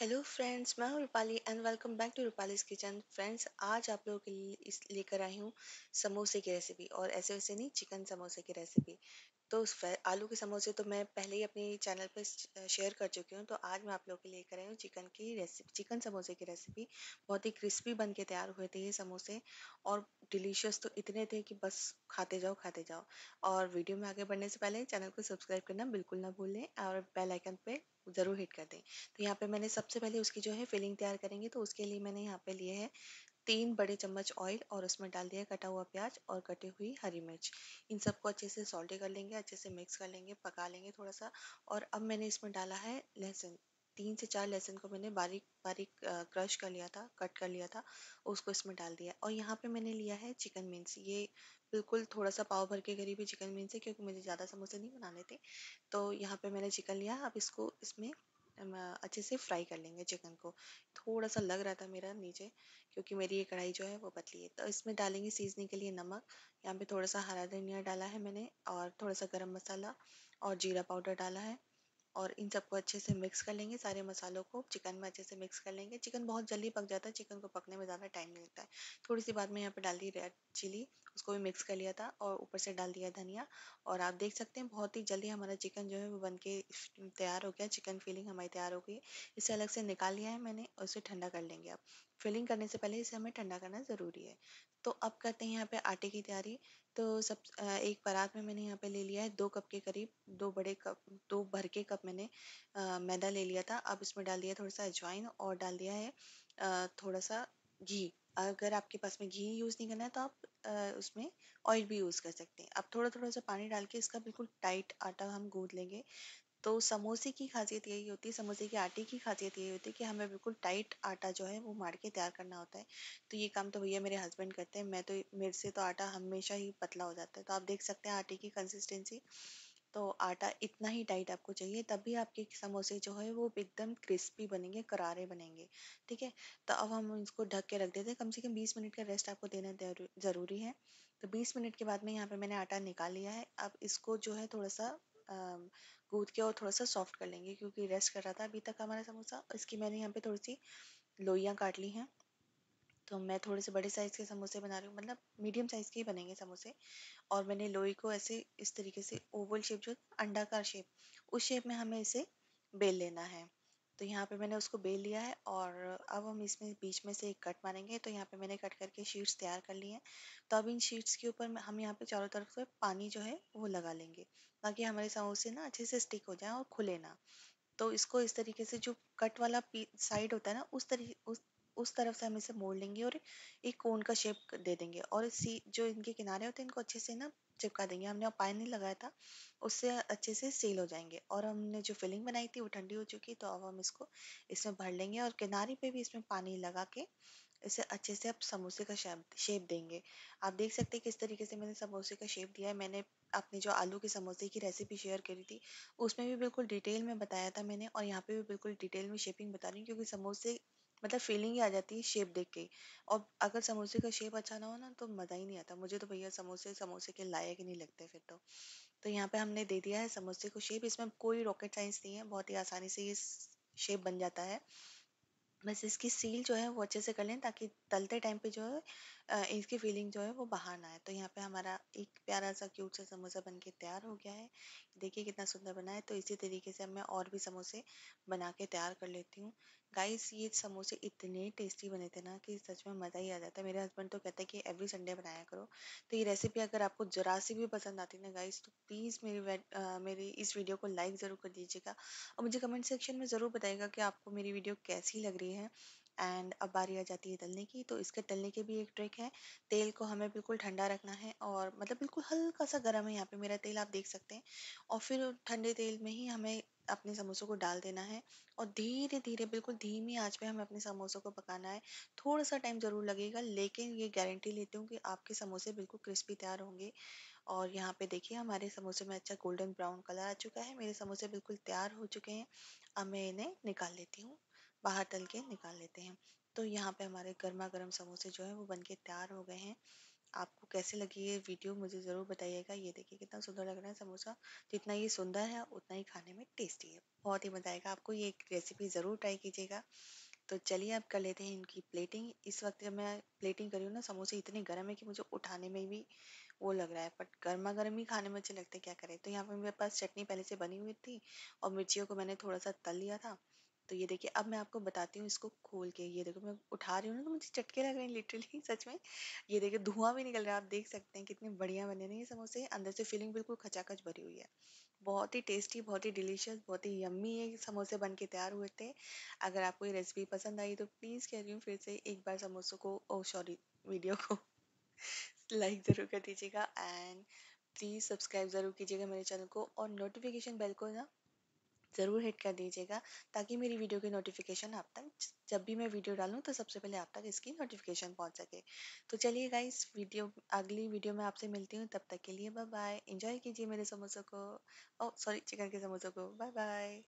Hello friends मैं हूँ Rupali and welcome back to Rupali's kitchen friends आज आप लोगों के लिए इस लेकर आई हूँ समोसे की रेसिपी और ऐसे वैसे नहीं चिकन समोसे की रेसिपी तो उस आलू के समोसे तो मैं पहले ही अपने चैनल पर शेयर कर चुकी हूँ। तो आज मैं आप लोगों के लिए कर रही हूँ चिकन की रेसिपी, चिकन समोसे की रेसिपी। बहुत ही क्रिस्पी बन के तैयार हुए थे ये समोसे और डिलीशियस तो इतने थे कि बस खाते जाओ खाते जाओ। और वीडियो में आगे बढ़ने से पहले चैनल को सब्सक्राइब करना बिल्कुल ना भूलें और बेल आइकन पे ज़रूर हिट कर दें। तो यहाँ पे मैंने सबसे पहले उसकी जो है फिलिंग तैयार करेंगे तो उसके लिए मैंने यहाँ पे लिए है तीन बड़े चम्मच ऑयल और उसमें डाल दिया कटा हुआ प्याज और कटी हुई हरी मिर्च। इन सबको अच्छे से सॉल्टे कर लेंगे, अच्छे से मिक्स कर लेंगे, पका लेंगे थोड़ा सा और अब मैंने इसमें डाला है लहसुन। तीन से चार लहसुन को मैंने बारीक बारीक क्रश कर लिया था, कट कर लिया था, उसको इसमें डाल दिया। और यहाँ पे मैंने लिया है चिकन मीन्स ये बिल्कुल थोड़ा सा पाव भर के करीब ही चिकन मीन्स है, क्योंकि मुझे ज़्यादा समोसे नहीं बनाने थे। तो यहाँ पे मैंने चिकन लिया। अब इसको इसमें अच्छे से फ्राई कर लेंगे चिकन को। थोड़ा सा लग रहा था मेरा नीचे, क्योंकि मेरी ये कढ़ाई जो है वो पतली है। तो इसमें डालेंगे सीजने के लिए नमक। यहाँ पे थोड़ा सा हरा धनिया डाला है मैंने और थोड़ा सा गरम मसाला और जीरा पाउडर डाला है। और इन सबको अच्छे से मिक्स कर लेंगे, सारे मसालों को चिकन में अच्छे से मिक्स कर लेंगे। चिकन बहुत जल्दी पक जाता है चिकन को पकने में ज़्यादा टाइम नहीं लगता है। थोड़ी सी बाद में यहाँ पे डाल दी रेड चिली उसको भी मिक्स कर लिया था और ऊपर से डाल दिया धनिया। और आप देख सकते हैं, बहुत ही जल्दी हमारा चिकन जो है वो बन के तैयार हो गया। चिकन फिलिंग हमारी तैयार हो गई इसे अलग से निकाल लिया है मैंने और उसे ठंडा कर लेंगे आप फिलिंग करने से पहले इसे हमें ठंडा करना ज़रूरी है। तो अब करते हैं यहाँ पे आटे की तैयारी। तो सब एक परात में मैंने यहाँ पे ले लिया है दो कप के करीब दो बड़े कप दो भर के कप मैंने मैदा ले लिया था। अब इसमें डाल दिया थोड़ा सा अजवाइन और डाल दिया है आ, थोड़ा सा घी। अगर आपके पास में घी यूज़ नहीं करना है तो आप आ, उसमें ऑयल भी यूज़ कर सकते हैं। अब थोड़ा थोड़ा सा पानी डाल के इसका बिल्कुल टाइट आटा हम गूंद लेंगे। तो समोसे की खासियत यही होती है, समोसे के आटे की खासियत यही होती है कि हमें बिल्कुल टाइट आटा जो है वो मार के तैयार करना होता है। तो ये काम तो भैया मेरे हस्बैंड करते हैं, मैं तो मेरे से तो आटा हमेशा ही पतला हो जाता है। तो आप देख सकते हैं आटे की कंसिस्टेंसी तो आटा इतना ही टाइट आपको चाहिए, तभी आपके समोसे जो है वो एकदम क्रिस्पी बनेंगे, करारे बनेंगे, ठीक है? तो अब हम इसको ढक के रख देते हैं, कम से कम बीस मिनट का रेस्ट आपको देना ज़रूरी है। तो बीस मिनट के बाद में यहाँ पे मैंने आटा निकाल लिया है, अब इसको जो है थोड़ा सा गूद के और थोड़ा सा सॉफ्ट कर लेंगे, क्योंकि रेस्ट कर रहा था अभी तक हमारा समोसा। इसकी मैंने यहाँ पे थोड़ी सी लोइयाँ काट ली हैं। तो मैं थोड़े से बड़े साइज़ के समोसे बना रही हूँ मतलब मीडियम साइज़ के ही बनेंगे समोसे। और मैंने लोई को ऐसे इस तरीके से ओवल शेप जो अंडाकार शेप उस शेप में हमें इसे बेल लेना है। तो यहाँ पे मैंने उसको बेल लिया है और अब हम इसमें बीच में से एक कट मारेंगे। तो यहाँ पे मैंने कट करके शीट्स तैयार कर लिए हैं। तो अब इन शीट्स के ऊपर हम यहाँ पे चारों तरफ़ से पानी जो है वो लगा लेंगे ताकि हमारे समोसे ना अच्छे से स्टिक हो जाए और खुले ना। तो इसको इस तरीके से जो कट वाला साइड होता है ना, उस तरीके उस उस तरफ़ से हम इसे मोड़ लेंगे और एक कोन का शेप दे देंगे। और सी, जो इनके किनारे होते हैं, इनको अच्छे से ना चिपका देंगे। हमने पाइन नहीं लगाया था, उससे अच्छे से सील हो जाएँगे। और हमने जो फिलिंग बनाई थी, वो ठंडी हो चुकी तो अब हम इसको इसमें भर लेंगे और किनारे पे भी इसमें पानी लगा के इसे अच्छे से आप समोसे का शेप शेप देंगे। आप देख सकते हैं किस तरीके से मैंने समोसे का शेप दिया है। मैंने अपने जो आलू के समोसे की रेसिपी शेयर करी थी, उसमें भी बिल्कुल डिटेल में बताया था मैंने और यहाँ पे भी बिल्कुल डिटेल में शेपिंग बता रही हूँ, क्योंकि समोसे मतलब फीलिंग ही आ जाती है शेप देख के और अगर समोसे का शेप अच्छा ना हो ना तो मज़ा ही नहीं आता। मुझे तो भैया समोसे समोसे के लायक ही नहीं लगते फिर तो। तो यहाँ पे हमने दे दिया है समोसे को शेप इसमें कोई रॉकेट साइंस नहीं है, बहुत ही आसानी से ये शेप बन जाता है। बस इसकी सील जो है वो अच्छे से कर लें ताकि तलते टाइम पे जो है इसकी फीलिंग जो है वो बाहर ना आए। तो यहाँ पे हमारा एक प्यारा सा क्यूट सा समोसा बन के तैयार हो गया है। देखिए कितना सुंदर बना है। तो इसी तरीके से अब मैं और भी समोसे बना के तैयार कर लेती हूँ। गाइस ये समोसे इतने टेस्टी बने थे ना कि सच में मज़ा ही आ जाता है। मेरे हस्बैंड तो कहते हैं कि एवरी संडे बनाया करो। तो ये रेसिपी अगर आपको जरा सी भी पसंद आती है ना गाइस तो प्लीज़ मेरी मेरी इस वीडियो को लाइक ज़रूर कर दीजिएगा। और मुझे कमेंट सेक्शन में ज़रूर बताइएगा कि आपको मेरी वीडियो कैसी लग रही है। एंड अब बारी आ जाती है तलने की तो इसके तलने की भी एक ट्रिक है। तेल को हमें बिल्कुल ठंडा रखना है और मतलब बिल्कुल हल्का सा गर्म है यहाँ पे, मेरा तेल आप देख सकते हैं। और फिर ठंडे तेल में ही हमें अपने समोसों को डाल देना है और धीरे धीरे बिल्कुल धीमी आँच पे हमें अपने समोसों को पकाना है। थोड़ा सा टाइम ज़रूर लगेगा, लेकिन ये गारंटी लेती हूँ कि आपके समोसे बिल्कुल क्रिस्पी तैयार होंगे। और यहाँ पे देखिए, हमारे समोसे में अच्छा गोल्डन ब्राउन कलर आ चुका है, मेरे समोसे बिल्कुल तैयार हो चुके हैं, अब मैं इन्हें निकाल लेती हूँ। बाहर तल के निकाल लेते हैं। तो यहाँ पे हमारे गर्मा गर्म समोसे जो है वो बन के तैयार हो गए हैं। आपको कैसे लगी ये वीडियो मुझे ज़रूर बताइएगा। ये देखिए कितना सुंदर लग रहा है समोसा। जितना ये सुंदर है, उतना ही खाने में टेस्टी है। बहुत ही मज़ा आएगा। आपको ये रेसिपी ज़रूर ट्राई कीजिएगा। तो चलिए अब कर लेते हैं इनकी प्लेटिंग। इस वक्त जब मैं प्लेटिंग करी हूँ ना, समोसे इतने गर्म है कि मुझे उठाने में भी वो लग रहा है। बट गर्मा गर्म ही खाने में अच्छे लगते हैं, क्या करें? तो यहाँ पे मेरे पास चटनी पहले से बनी हुई थी और मिर्चियों को मैंने थोड़ा सा तल लिया था। तो ये देखिए, अब मैं आपको बताती हूँ इसको खोल के। ये देखो, मैं उठा रही हूँ ना तो मुझे चटके लग रहे हैं लिटरली सच में। ये देखिए, धुआँ भी निकल रहा है, आप देख सकते हैं कितने बढ़िया बने ना ये समोसे। अंदर से फीलिंग बिल्कुल खचाखच भरी हुई है। बहुत ही टेस्टी बहुत ही डिलीशियस बहुत ही यम्मी ये समोसे बन के तैयार हुए थे। अगर आपको ये रेसिपी पसंद आई तो प्लीज़ कह रही हूँ फिर से एक बार समोसों को ओ सॉरी वीडियो को लाइक ज़रूर कर दीजिएगा। एंड प्लीज़ सब्सक्राइब ज़रूर कीजिएगा मेरे चैनल को और नोटिफिकेशन बेल को ना ज़रूर हिट कर दीजिएगा, ताकि मेरी वीडियो की नोटिफिकेशन आप तक जब भी मैं वीडियो डालूँ तो सबसे पहले आप तक इसकी नोटिफिकेशन पहुँच सके। तो चलिए गाइस वीडियो, अगली वीडियो में आपसे मिलती हूँ, तब तक के लिए बाय बाय एंजॉय कीजिए मेरे समोसों को। ओ सॉरी चिकन के समोसों को। Bye bye